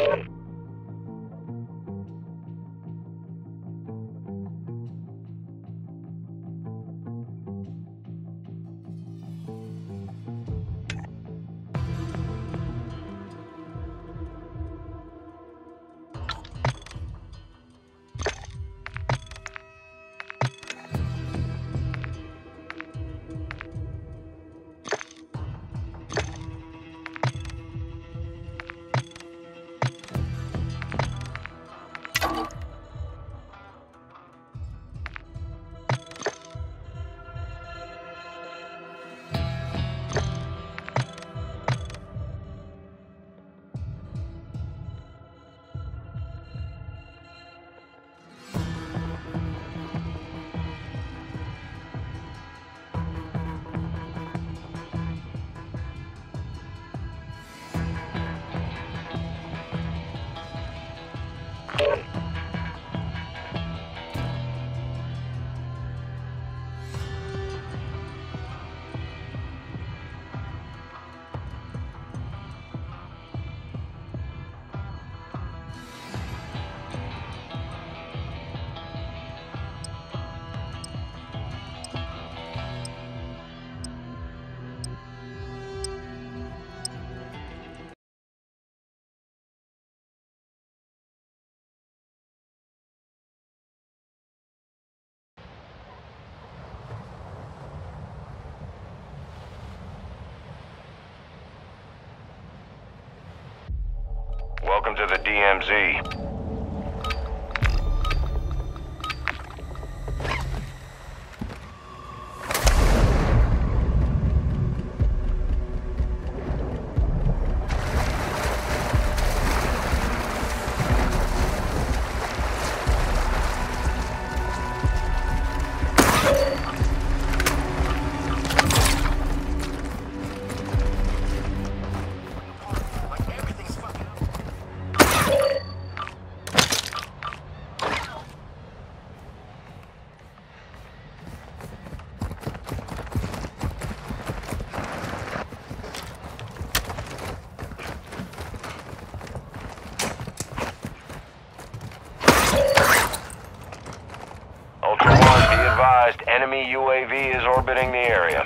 Oh. Welcome to the DMZ. In this area.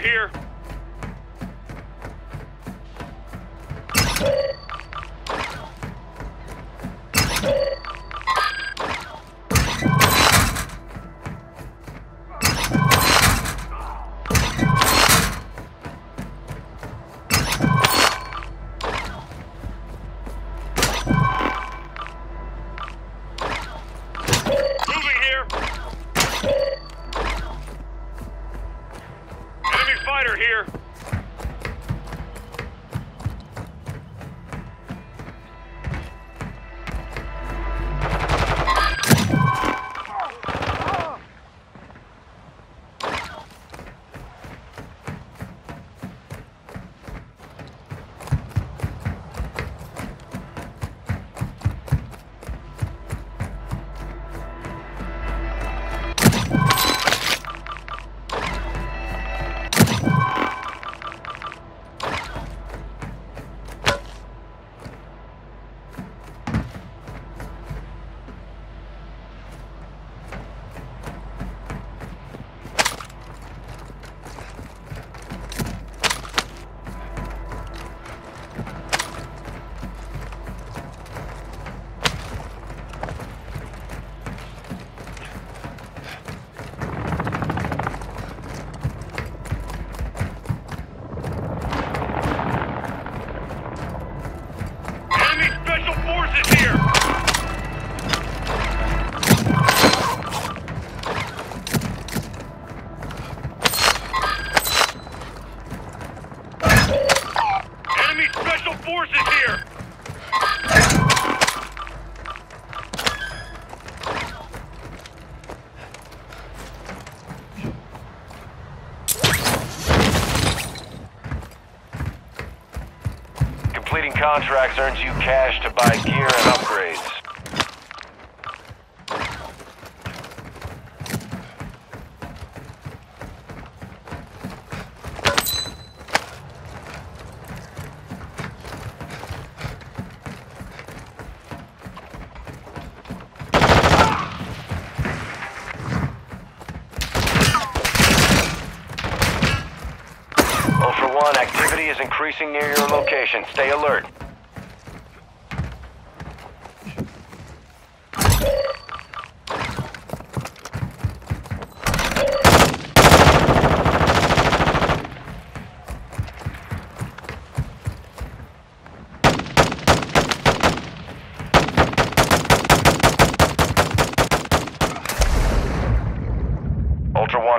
here. clear here. Contracts earns you cash to buy gear and upgrades. One, activity is increasing near your location. Stay alert.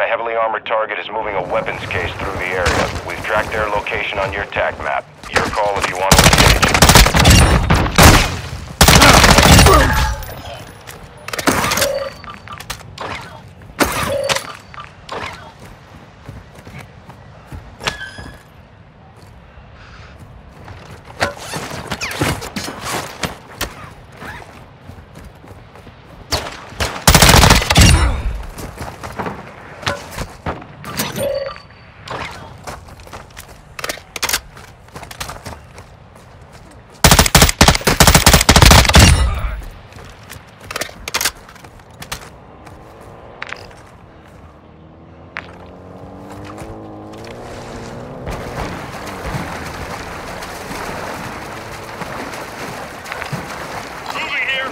A heavily armored target is moving a weapons case through the area. We've tracked their location on your TAC map. Your call if you want to engage. Moving here.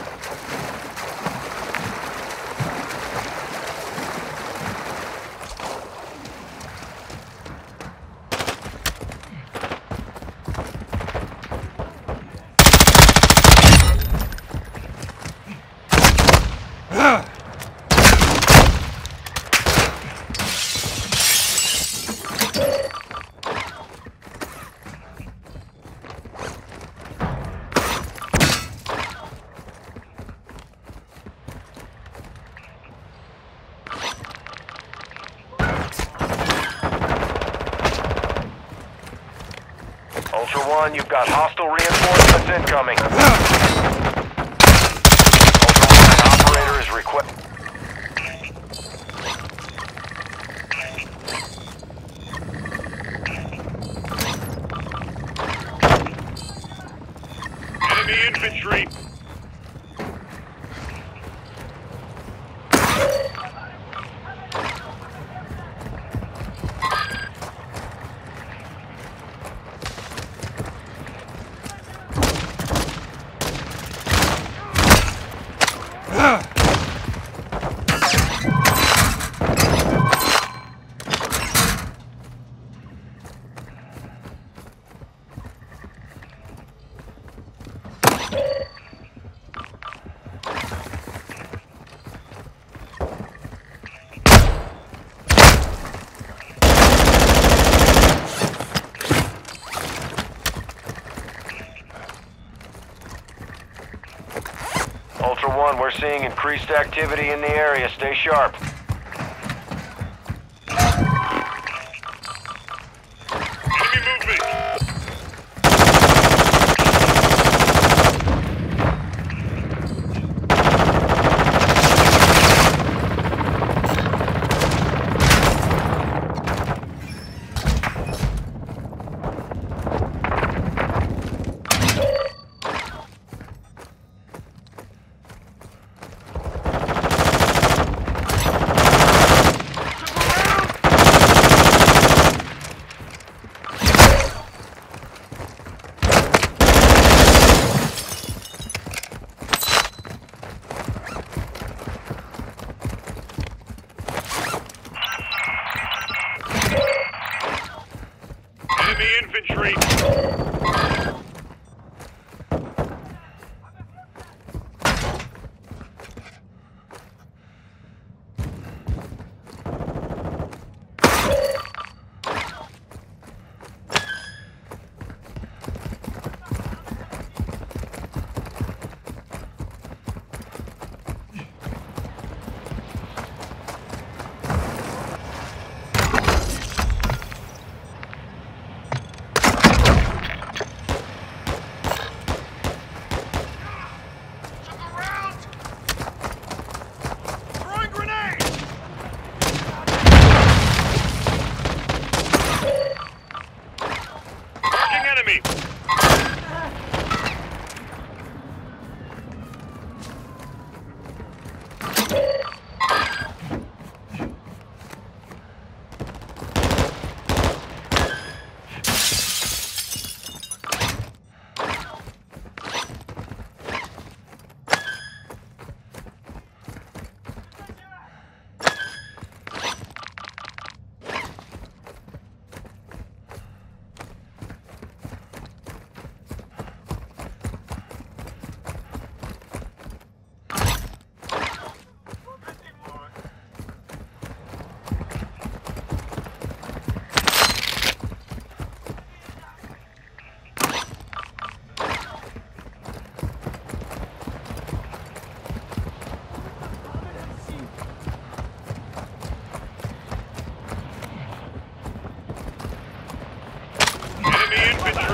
Ultra One, you've got hostile reinforcements incoming. Increased activity in the area. Stay sharp.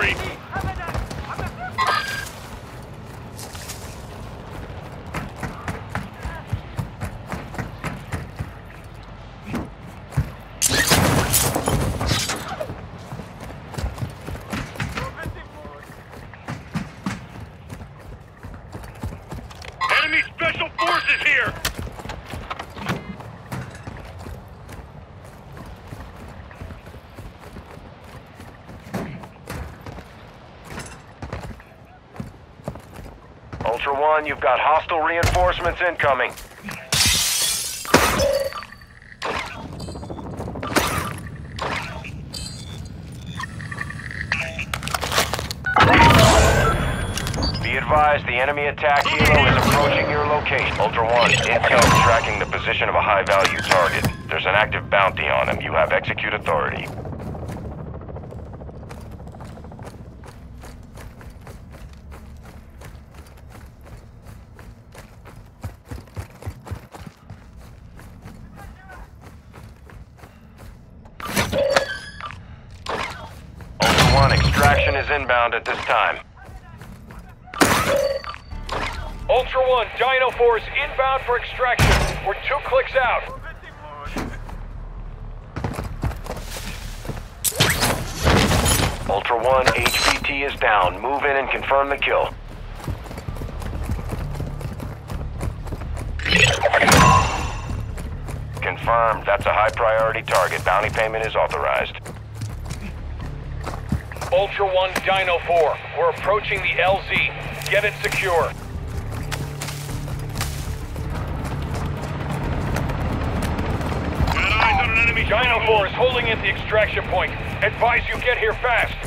victory. Ultra One, you've got hostile reinforcements incoming. Be advised, the enemy attack helo is approaching your location. Ultra One, intel tracking the position of a high-value target. There's an active bounty on him. You have execute authority. One, extraction is inbound at this time. Ultra One, Dino 4 inbound for extraction. We're two clicks out. Ultra One, HVT is down. Move in and confirm the kill. Confirmed. That's a high priority target. Bounty payment is authorized. Ultra One, Dino 4. We're approaching the LZ. Get it secure. Dino 4 is holding at the extraction point. Advise you get here fast.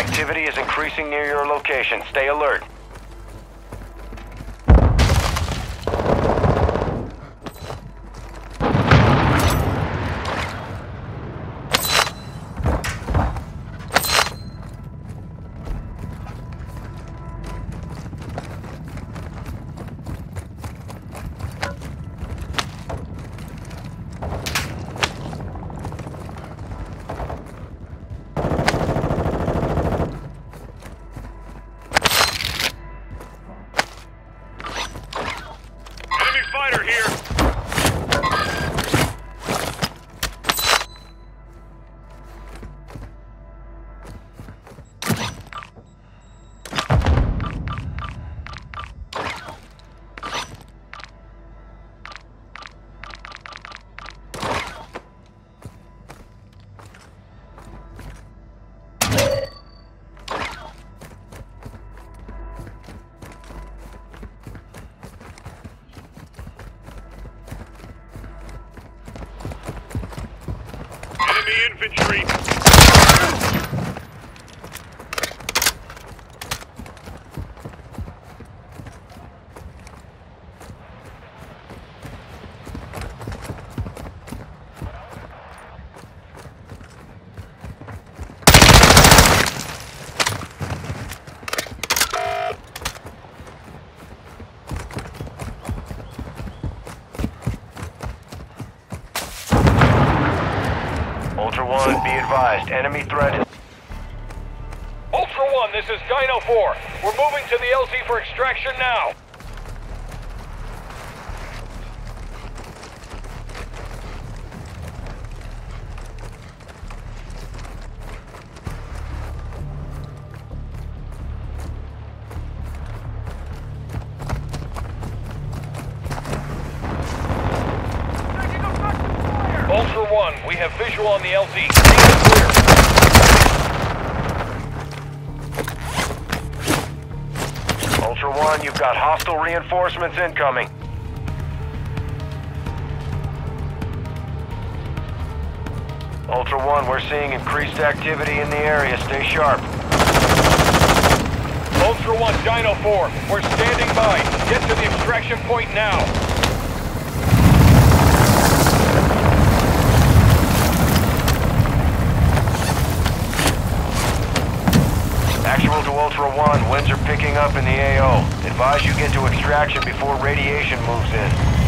Activity is increasing near your location. Stay alert. Enemy infantry. Ultra One, be advised. Enemy threat is... Ultra One, this is Dino 4. We're moving to the LZ for extraction now. Reinforcements incoming. Ultra One, we're seeing increased activity in the area. Stay sharp. Ultra One, Dino 4, we're standing by. Get to the extraction point now. Actual to Ultra One, winds are picking up in the AO. Advise you get to extraction before radiation moves in.